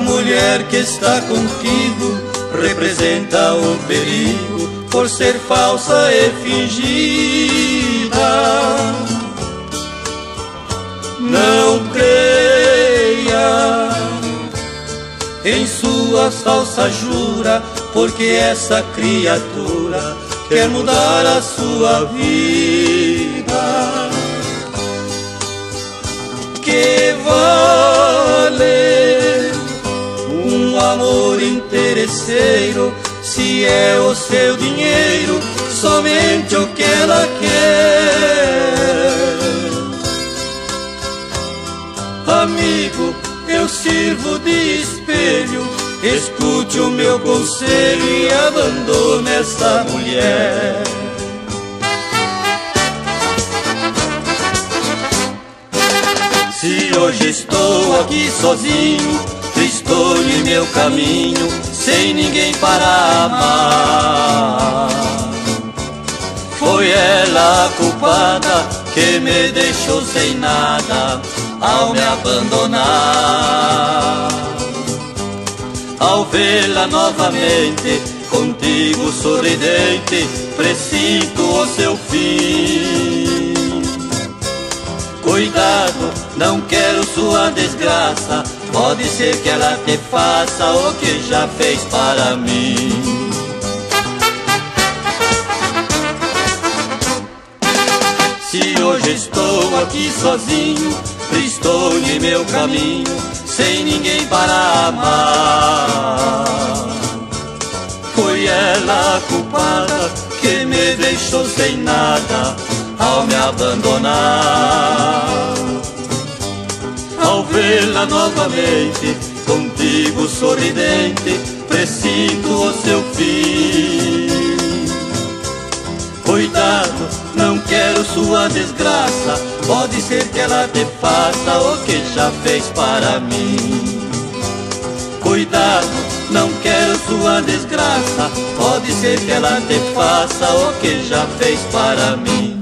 mulher que está contigo representa um perigo por ser falsa e fingida. Não creia em sua falsa jura, porque essa criatura quer mudar a sua vida. Amor interesseiro se é o seu dinheiro somente o que ela quer. Amigo, eu sirvo de espelho Escute o meu conselho e abandone essa mulher. Se hoje estou aqui sozinho, estou em meu caminho, sem ninguém para amar. Foi ela a culpada que me deixou sem nada ao me abandonar ao vê-la novamente, contigo sorridente, presinto não quero sua desgraça, pode ser que ela te faça o que já fez para mim. Se hoje estou aqui sozinho, estou em meu caminho sem ninguém para amar. Foi ela a culpada que me deixou sem nada ao me abandonar. Ao vê-la novamente, contigo sorridente, presinto o seu fim. Cuidado, não quero sua desgraça. Pode ser que ela te faça o que já fez para mim. Cuidado, não quero sua desgraça. Pode ser que ela te faça o que já fez para mim.